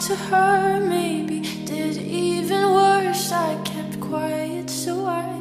to her, maybe did even worse. I kept quiet, so I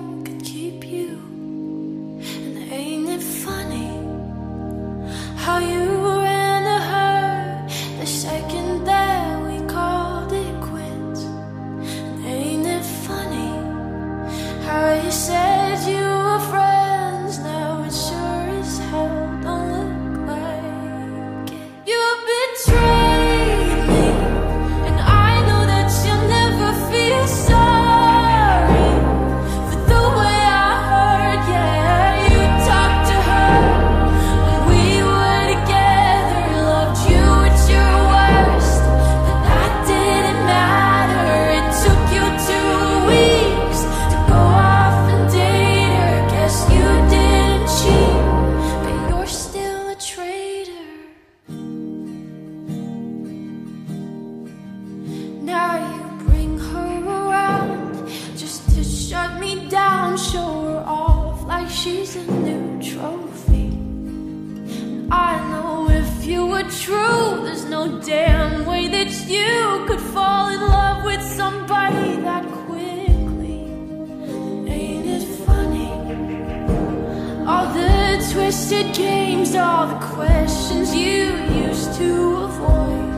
she's a new trophy. I know if you were true, there's no damn way that you could fall in love with somebody that quickly. Ain't it funny? All the twisted games, all the questions you used to avoid.